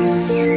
嗯。